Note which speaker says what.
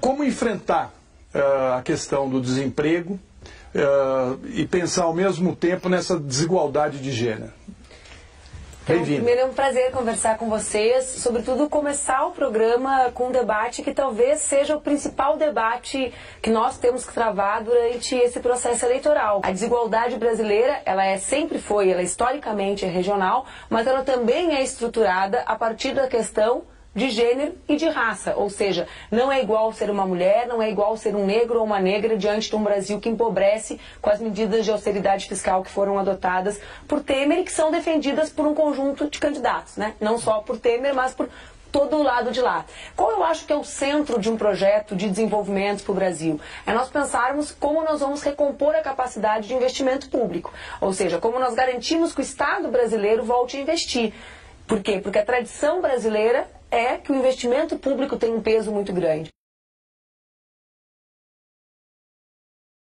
Speaker 1: Como enfrentar uh, a questão do desemprego uh, e pensar ao mesmo tempo nessa desigualdade de gênero?
Speaker 2: Então, primeiro é um prazer conversar com vocês, sobretudo começar o programa com um debate que talvez seja o principal debate que nós temos que travar durante esse processo eleitoral. A desigualdade brasileira, ela é sempre foi, ela historicamente é regional, mas ela também é estruturada a partir da questão de gênero e de raça, ou seja, não é igual ser uma mulher, não é igual ser um negro ou uma negra diante de um Brasil que empobrece com as medidas de austeridade fiscal que foram adotadas por Temer e que são defendidas por um conjunto de candidatos, né? Não só por Temer, mas por todo o lado de lá. Qual eu acho que é o centro de um projeto de desenvolvimento para o Brasil? É nós pensarmos como nós vamos recompor a capacidade de investimento público, ou seja, como nós garantimos que o Estado brasileiro volte a investir. Por quê? Porque a tradição brasileira é que o investimento público tem um peso muito grande.